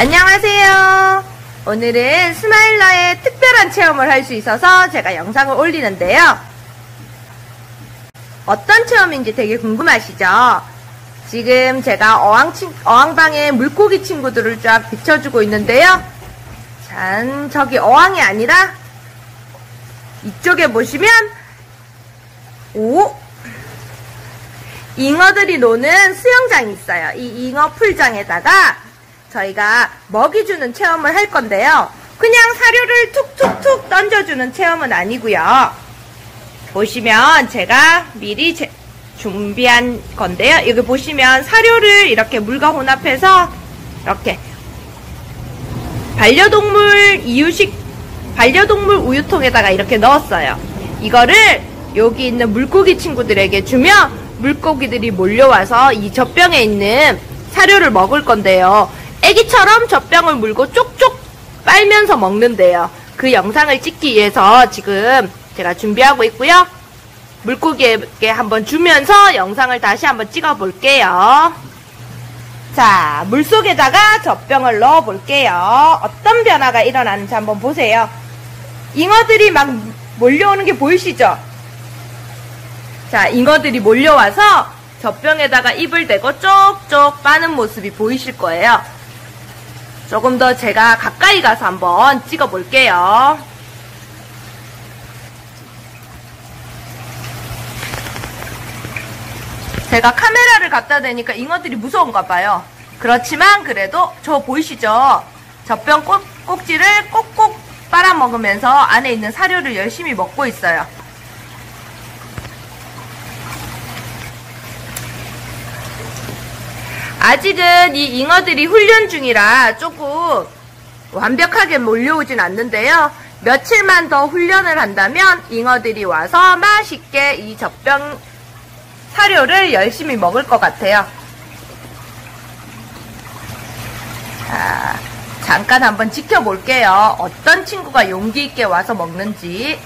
안녕하세요. 오늘은 스마일러의 특별한 체험을 할 수 있어서 제가 영상을 올리는데요. 어떤 체험인지 되게 궁금하시죠? 지금 제가 어항 친, 어항방에 물고기 친구들을 쫙 비춰주고 있는데요. 짠, 저기 어항이 아니라 이쪽에 보시면 오 잉어들이 노는 수영장이 있어요. 이 잉어 풀장에다가 저희가 먹이 주는 체험을 할 건데요. 그냥 사료를 툭툭툭 던져주는 체험은 아니고요. 보시면 제가 미리 제, 준비한 건데요. 여기 보시면 사료를 이렇게 물과 혼합해서 이렇게 반려동물 이유식 반려동물 우유통에다가 이렇게 넣었어요. 이거를 여기 있는 물고기 친구들에게 주면 물고기들이 몰려와서 이 젖병에 있는 사료를 먹을 건데요. 애기처럼 젖병을 물고 쪽쪽 빨면서 먹는데요. 그 영상을 찍기 위해서 지금 제가 준비하고 있고요. 물고기에게 한번 주면서 영상을 다시 한번 찍어 볼게요. 자, 물속에다가 젖병을 넣어 볼게요. 어떤 변화가 일어나는지 한번 보세요. 잉어들이 막 몰려오는 게 보이시죠? 자, 잉어들이 몰려와서 젖병에다가 입을 대고 쪽쪽 빠는 모습이 보이실 거예요. 조금 더 제가 가까이 가서 한번 찍어 볼게요. 제가 카메라를 갖다 대니까 잉어들이 무서운가 봐요. 그렇지만 그래도 저 보이시죠? 젖병 꼭, 꼭지를 꼭꼭 빨아먹으면서 안에 있는 사료를 열심히 먹고 있어요. 아직은 이 잉어들이 훈련 중이라 조금 완벽하게 몰려오진 않는데요. 며칠만 더 훈련을 한다면 잉어들이 와서 맛있게 이 젖병 사료를 열심히 먹을 것 같아요. 자, 잠깐 한번 지켜볼게요. 어떤 친구가 용기 있게 와서 먹는지.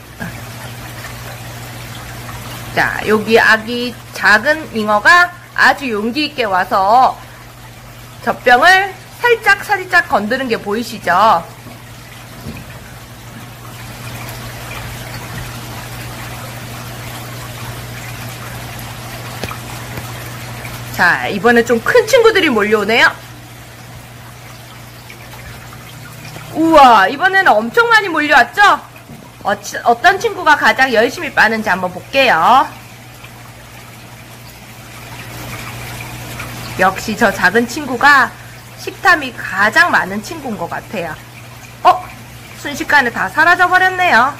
자, 여기 아기 작은 잉어가 아주 용기 있게 와서 젖병을 살짝 살짝 건드는 게 보이시죠? 자, 이번에 좀 큰 친구들이 몰려오네요. 우와, 이번에는 엄청 많이 몰려왔죠? 어, 어떤 친구가 가장 열심히 빠는지 한번 볼게요. 역시 저 작은 친구가 식탐이 가장 많은 친구인 것 같아요. 어? 순식간에 다 사라져 버렸네요.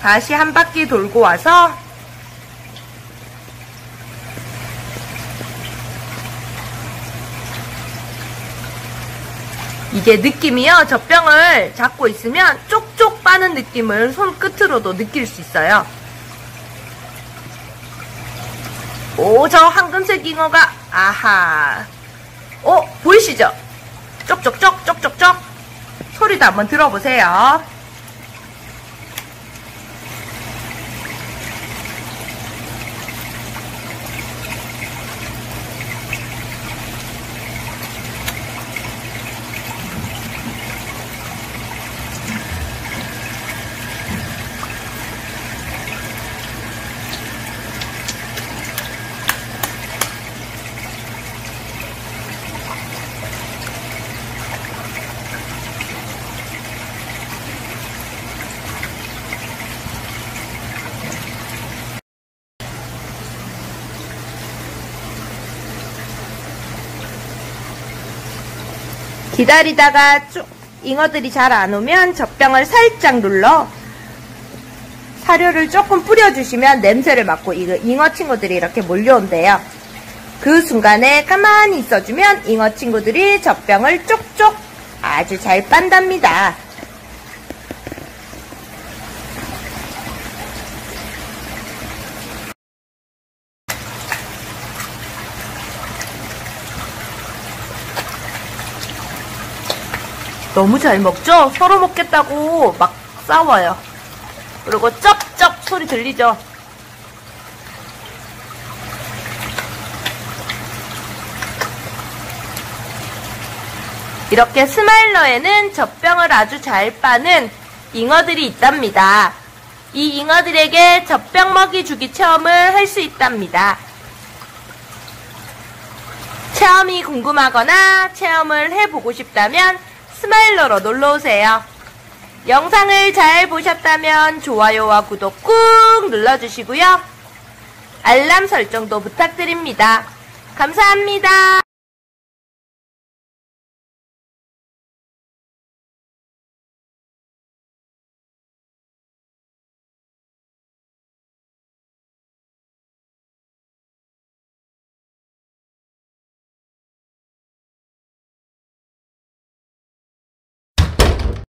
다시 한 바퀴 돌고 와서 이게 느낌이요. 젖병을 잡고 있으면 쪽쪽 빠는 느낌을 손끝으로도 느낄 수 있어요. 오, 저 황금색 잉어가, 아하. 오, 보이시죠? 쪽쪽쪽, 쪽쪽쪽. 소리도 한번 들어보세요. 기다리다가 쭉 잉어들이 잘 안 오면 젖병을 살짝 눌러 사료를 조금 뿌려주시면 냄새를 맡고 잉어 친구들이 이렇게 몰려온대요. 그 순간에 가만히 있어주면 잉어 친구들이 젖병을 쪽쪽 아주 잘 빤답니다. 너무 잘 먹죠? 서로 먹겠다고 막 싸워요. 그리고 쩝쩝 소리 들리죠? 이렇게 스마일러에는 젖병을 아주 잘 빠는 잉어들이 있답니다. 이 잉어들에게 젖병 먹이 주기 체험을 할 수 있답니다. 체험이 궁금하거나 체험을 해보고 싶다면 스마일러로 놀러오세요. 영상을 잘 보셨다면 좋아요와 구독 꾹 눌러주시고요. 알람 설정도 부탁드립니다. 감사합니다.